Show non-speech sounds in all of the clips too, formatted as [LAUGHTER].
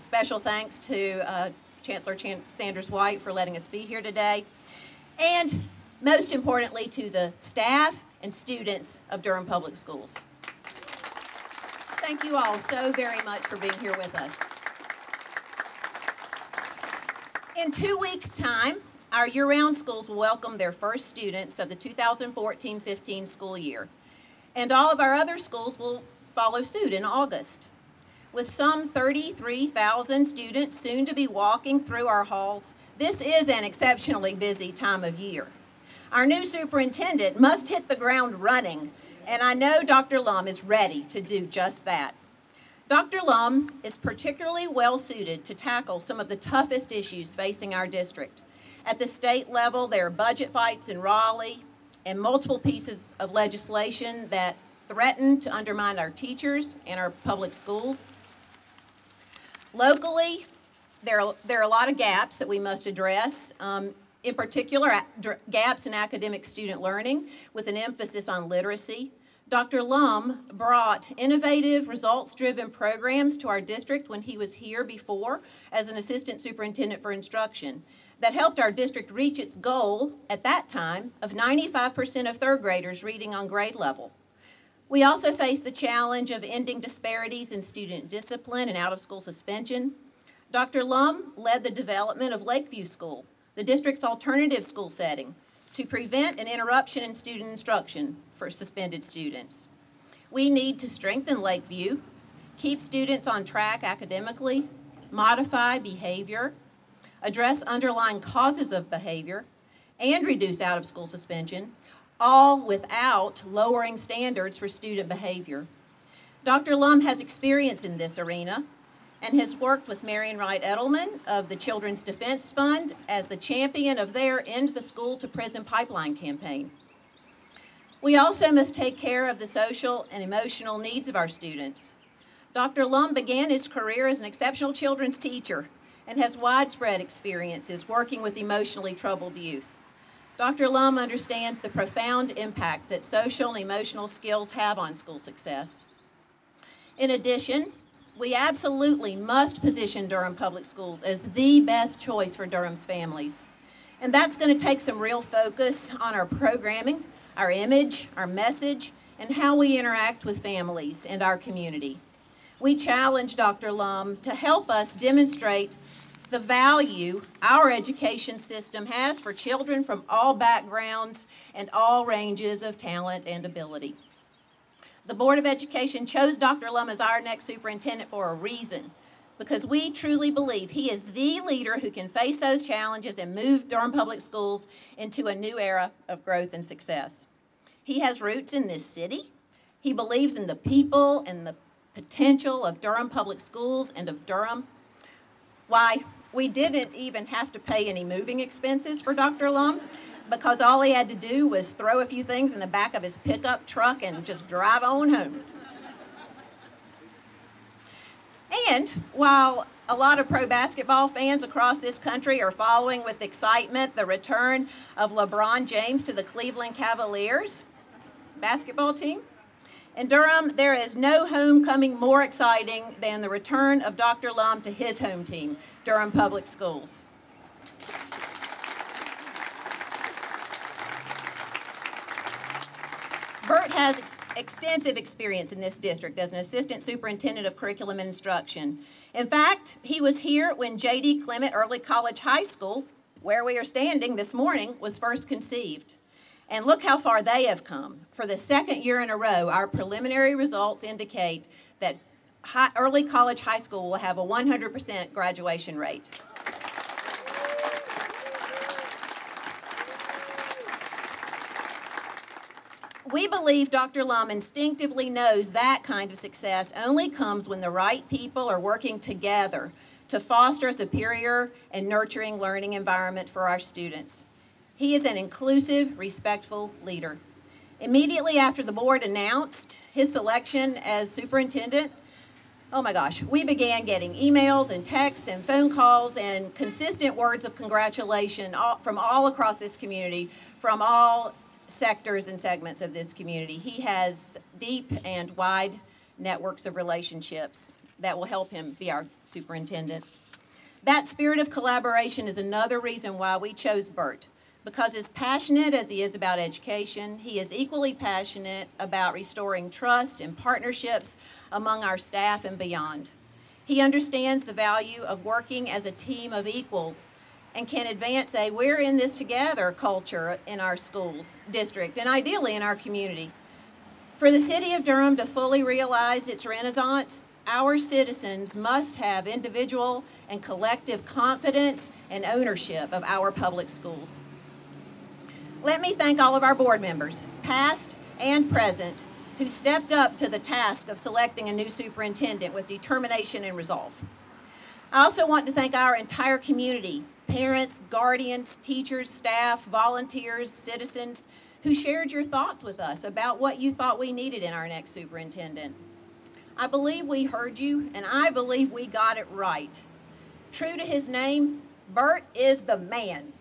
special thanks to uh, Chancellor Chan Saunders-White for letting us be here today. And most importantly, to the staff and students of Durham Public Schools. Thank you all so very much for being here with us. In two weeks' time, our year-round schools will welcome their first students of the 2014-15 school year. And all of our other schools will follow suit in August. With some 33,000 students soon to be walking through our halls, this is an exceptionally busy time of year. Our new superintendent must hit the ground running, and I know Dr. L'Homme is ready to do just that. Dr. L'Homme is particularly well suited to tackle some of the toughest issues facing our district. At the state level, there are budget fights in Raleigh and multiple pieces of legislation that threaten to undermine our teachers and our public schools. Locally, there are, there are a lot of gaps that we must address. Um, in particular, gaps in academic student learning with an emphasis on literacy. Dr. L'Homme brought innovative, results-driven programs to our district when he was here before as an assistant superintendent for instruction that helped our district reach its goal at that time of 95% of third graders reading on grade level. We also face the challenge of ending disparities in student discipline and out-of-school suspension. Dr. L'Homme led the development of Lakeview School, the district's alternative school setting, to prevent an interruption in student instruction for suspended students. We need to strengthen Lakeview, keep students on track academically, modify behavior, address underlying causes of behavior, and reduce out-of-school suspension, all without lowering standards for student behavior. Dr. L'Homme has experience in this arena and has worked with Marian Wright Edelman of the Children's Defense Fund as the champion of their End the School to Prison Pipeline campaign. We also must take care of the social and emotional needs of our students. Dr. L'Homme began his career as an exceptional children's teacher and has widespread experiences working with emotionally troubled youth. Dr. L'Homme understands the profound impact that social and emotional skills have on school success. In addition, we absolutely must position Durham Public Schools as the best choice for Durham's families. And that's going to take some real focus on our programming, our image, our message, and how we interact with families and our community. We challenge Dr. L'Homme to help us demonstrate the value our education system has for children from all backgrounds and all ranges of talent and ability. The Board of Education chose Dr. L'Homme as our next superintendent for a reason, because we truly believe he is the leader who can face those challenges and move Durham Public Schools into a new era of growth and success. He has roots in this city. He believes in the people and the potential of Durham Public Schools and of Durham. Why, we didn't even have to pay any moving expenses for Dr. L'Homme because all he had to do was throw a few things in the back of his pickup truck and just drive on home. And while a lot of pro basketball fans across this country are following with excitement the return of LeBron James to the Cleveland Cavaliers basketball team, in Durham, there is no homecoming more exciting than the return of Dr. L'Homme to his home team, Durham Public Schools. Bert has ex extensive experience in this district as an assistant superintendent of curriculum and instruction. In fact, he was here when J.D. Clement Early College High School, where we are standing this morning, was first conceived. And look how far they have come. For the second year in a row, our preliminary results indicate that high, early college high school will have a 100% graduation rate. We believe Dr. L'Homme instinctively knows that kind of success only comes when the right people are working together to foster a superior and nurturing learning environment for our students. He is an inclusive, respectful leader. Immediately after the board announced his selection as superintendent, oh my gosh, we began getting emails and texts and phone calls and consistent words of congratulation from all across this community, from all sectors and segments of this community. He has deep and wide networks of relationships. that will help him be our superintendent. That spirit of collaboration is another reason why we chose Bert. Because as passionate as he is about education, he is equally passionate about restoring trust and partnerships among our staff and beyond. He understands the value of working as a team of equals and can advance a we're in this together culture in our schools district and ideally in our community. For the city of Durham to fully realize its renaissance, our citizens must have individual and collective confidence and ownership of our public schools. Let me thank all of our board members, past and present, who stepped up to the task of selecting a new superintendent with determination and resolve. I also want to thank our entire community, parents, guardians, teachers, staff, volunteers, citizens, who shared your thoughts with us about what you thought we needed in our next superintendent. I believe we heard you, and I believe we got it right. True to his name, Bert is the man.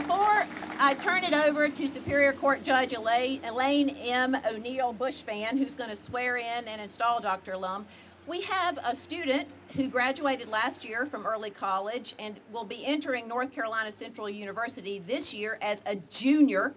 Before I turn it over to Superior Court Judge Elaine M. O'Neal Bushfan, who's going to swear in and install Dr. L'Homme, we have a student who graduated last year from early college and will be entering North Carolina Central University this year as a junior.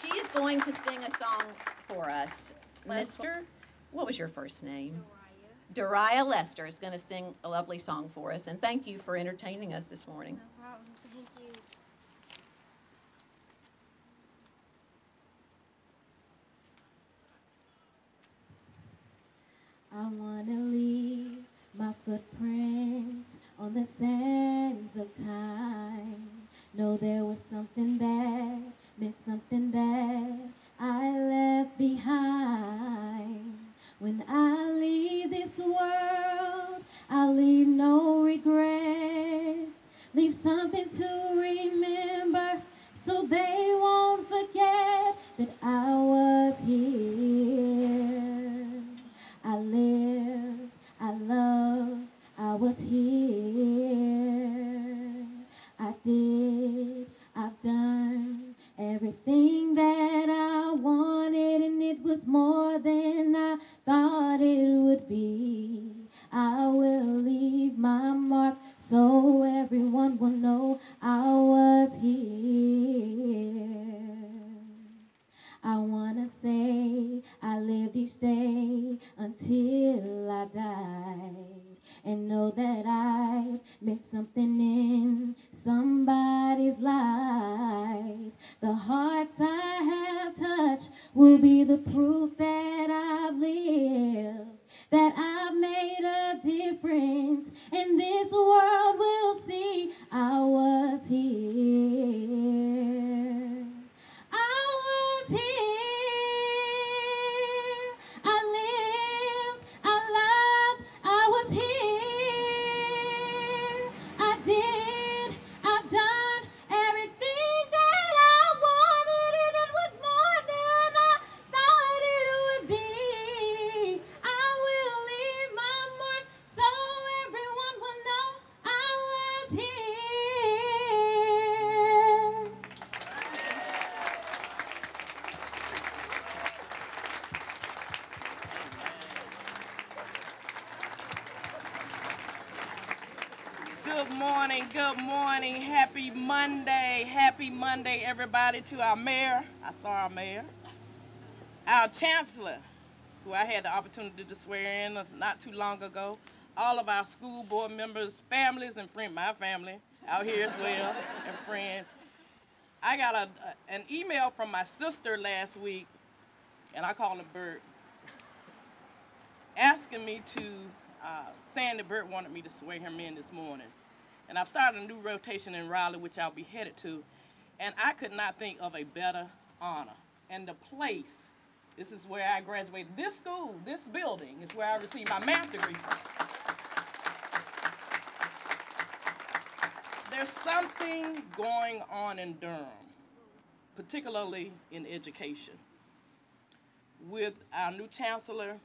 She is going to sing a song for us. Mr. What was your first name? Dariah Lester is going to sing a lovely song for us, and thank you for entertaining us this morning. No problem. Thank you. I wanna leave my footprints on the sands of time. Know there was something that meant something that I left behind. When I everyone will Good morning, good morning. Happy Monday. Happy Monday, everybody, to our mayor. I saw our mayor. Our chancellor, who I had the opportunity to swear in not too long ago. All of our school board members, families, and friends, my family out here as well, and friends. I got a, an email from my sister last week, and I call her Bert, asking me to, uh, saying that Bert wanted me to swear him in this morning. And I've started a new rotation in Raleigh, which I'll be headed to. And I could not think of a better honor. And the place, this is where I graduated. This school, this building, is where I received my math degree from. There's something going on in Durham, particularly in education, with our new chancellor,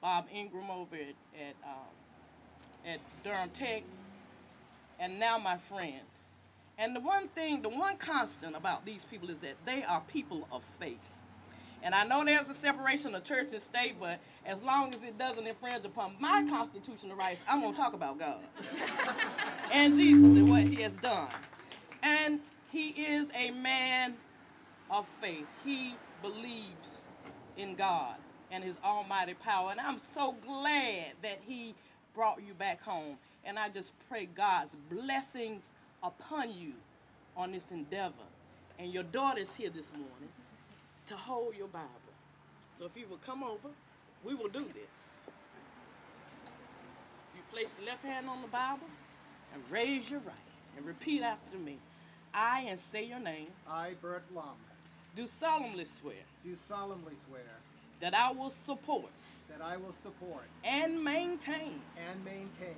Bob Ingram over at, at, um, at Durham Tech, and now my friend. And the one thing, the one constant about these people is that they are people of faith. And I know there's a separation of church and state, but as long as it doesn't infringe upon my constitutional rights, I'm going to talk about God [LAUGHS] and Jesus and what he has done. And he is a man of faith. He believes in God and his almighty power. And I'm so glad that he brought you back home. And I just pray God's blessings upon you on this endeavor. And your daughter's here this morning to hold your Bible. So if you will come over, we will do this. You place your left hand on the Bible and raise your right and repeat after me. I and say your name. I, Bert L'Homme, Do solemnly swear do solemnly swear that I will support that I will support and maintain and maintain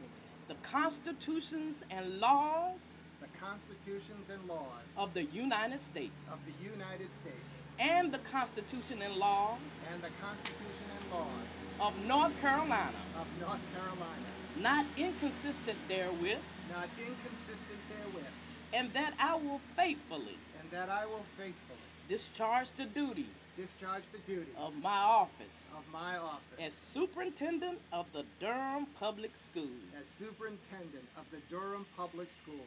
the constitutions and laws the constitutions and laws of the United States of the United States and the Constitution and laws and the Constitution and laws of North Carolina, of North Carolina, not inconsistent therewith, not inconsistent therewith, and that I will faithfully and that I will faithfully discharge the duties discharge the duties of my office of my office as superintendent of the Durham Public Schools, as superintendent of the Durham Public Schools.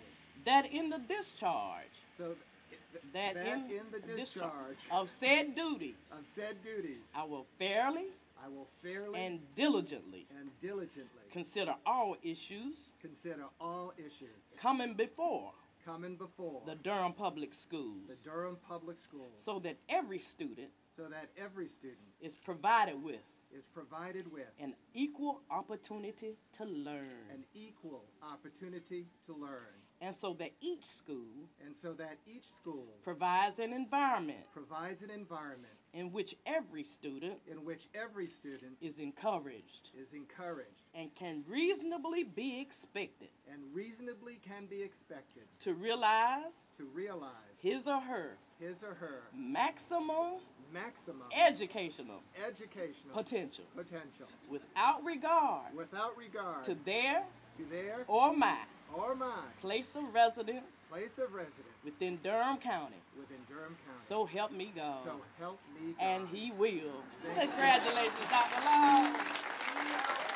that in the discharge. So th- that, in, the discharge of said duties, of said duties, I will fairly I will fairly and diligently and diligently consider all issues consider all issues coming before coming before the Durham Public Schools. the Durham Public Schools. So that every student so that every student is provided with is provided with an equal opportunity to learn. an equal opportunity to learn, and so that each school and so that each school provides an environment provides an environment in which every student in which every student is encouraged is encouraged and can reasonably be expected and reasonably can be expected to realize to realize his or her his or her maximum maximum educational educational potential potential without regard without regard to their to their or my or my place of residence place of residence within Durham County. within Durham County. So help me God. So help me God. and he will. Thank you. Congratulations, Dr. L'Homme.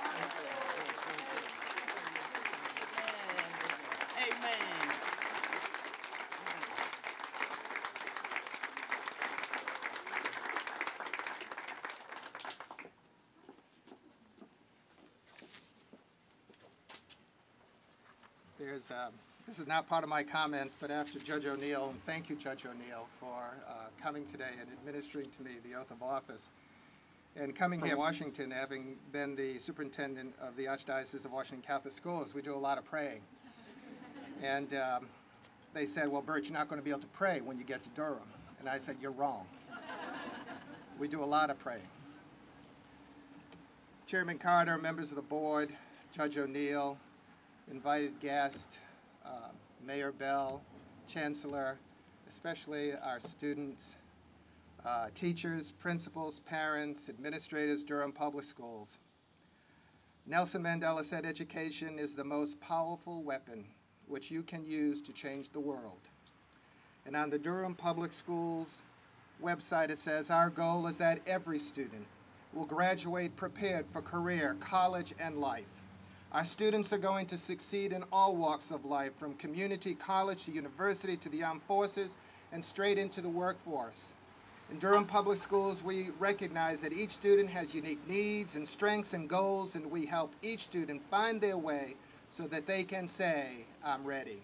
There's, um, this is not part of my comments, but after Judge O'Neal, and thank you, Judge O'Neal, for uh, coming today and administering to me the oath of office. And coming here to Washington, having been the superintendent of the Archdiocese of Washington Catholic Schools, we do a lot of praying. And um, they said, well, Bert, you're not going to be able to pray when you get to Durham. And I said, you're wrong. we do a lot of praying. Chairman Carter, members of the board, Judge O'Neal, invited guest, uh, Mayor Bell, Chancellor, especially our students, uh, teachers, principals, parents, administrators, Durham Public Schools. Nelson Mandela said education is the most powerful weapon which you can use to change the world. And on the Durham Public Schools website, it says, Our goal is that every student will graduate prepared for career, college, and life. Our students are going to succeed in all walks of life, from community college to university to the armed forces and straight into the workforce. In Durham Public Schools, we recognize that each student has unique needs and strengths and goals, and we help each student find their way so that they can say, I'm ready.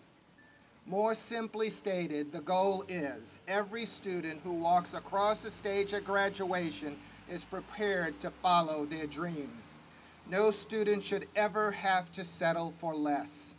More simply stated, the goal is every student who walks across the stage at graduation is prepared to follow their dream. No student should ever have to settle for less.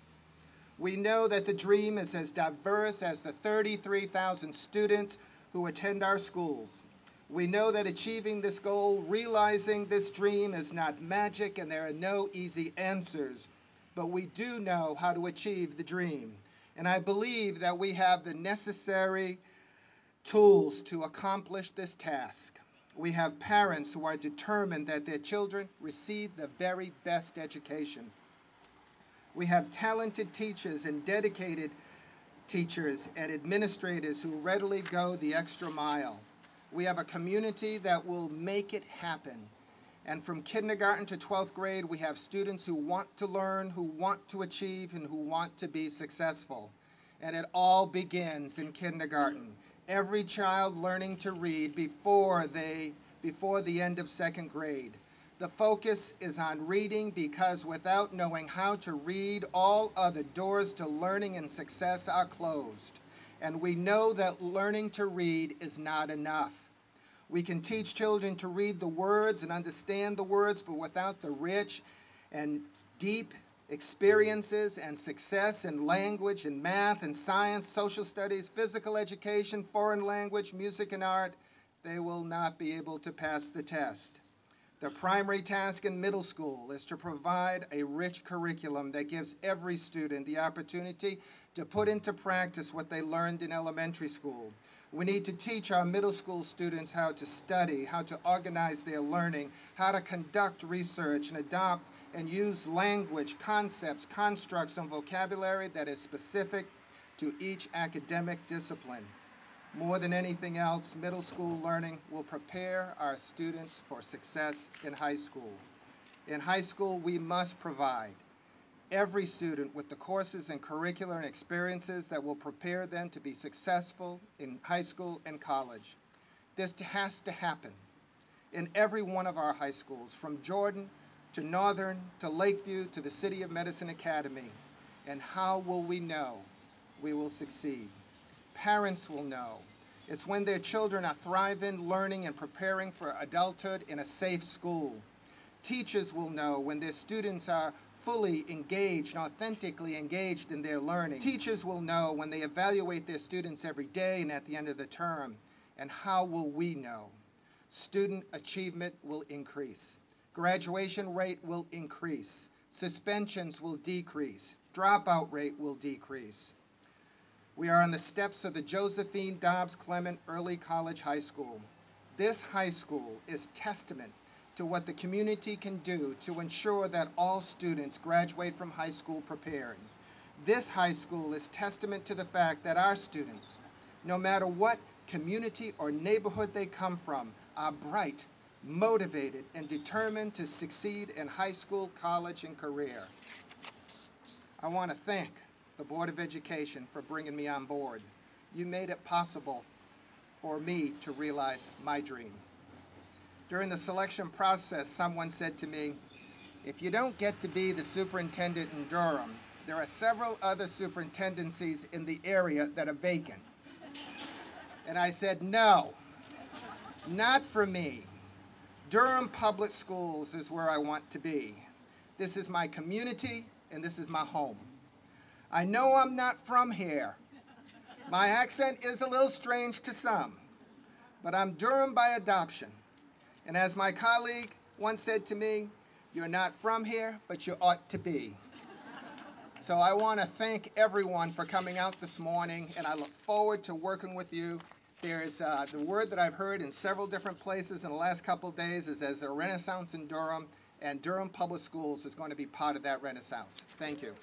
We know that the dream is as diverse as the 33,000 students who attend our schools. We know that achieving this goal, realizing this dream is not magic and there are no easy answers, but we do know how to achieve the dream. And I believe that we have the necessary tools to accomplish this task. We have parents who are determined that their children receive the very best education. We have talented teachers and dedicated teachers, and administrators who readily go the extra mile. We have a community that will make it happen. And from kindergarten to 12th grade, we have students who want to learn, who want to achieve, and who want to be successful. And it all begins in kindergarten. Every child learning to read before they before the end of second grade. The focus is on reading because without knowing how to read, all other doors to learning and success are closed. And we know that learning to read is not enough. We can teach children to read the words and understand the words, but without the rich and deep experiences and success in language and math and science, social studies, physical education, foreign language, music and art, they will not be able to pass the test. The primary task in middle school is to provide a rich curriculum that gives every student the opportunity to put into practice what they learned in elementary school. We need to teach our middle school students how to study, how to organize their learning, how to conduct research and adopt and use language, concepts, constructs, and vocabulary that is specific to each academic discipline. More than anything else, middle school learning will prepare our students for success in high school. In high school, we must provide every student with the courses and curricular and experiences that will prepare them to be successful in high school and college. This has to happen in every one of our high schools, from Jordan to Northern to Lakeview to the City of Medicine Academy. And how will we know we will succeed? Parents will know. It's when their children are thriving, learning, and preparing for adulthood in a safe school. Teachers will know when their students are fully engaged authentically engaged in their learning. Teachers will know when they evaluate their students every day and at the end of the term. And how will we know? Student achievement will increase. Graduation rate will increase. Suspensions will decrease. Dropout rate will decrease. We are on the steps of the Josephine Dobbs Clement Early College High School. This high school is testament to what the community can do to ensure that all students graduate from high school prepared. This high school is testament to the fact that our students, no matter what community or neighborhood they come from, are bright, motivated, and determined to succeed in high school, college, and career. I want to thank the Board of Education for bringing me on board. You made it possible for me to realize my dream. During the selection process, someone said to me, if you don't get to be the superintendent in Durham, there are several other superintendencies in the area that are vacant. And I said, no, not for me. Durham Public Schools is where I want to be. This is my community and this is my home. I know I'm not from here. My accent is a little strange to some, but I'm Durham by adoption. And as my colleague once said to me, you're not from here, but you ought to be. So I want to thank everyone for coming out this morning, and I look forward to working with you. There's uh, the word that I've heard in several different places in the last couple of days is there's a renaissance in Durham, and Durham Public Schools is going to be part of that renaissance. Thank you.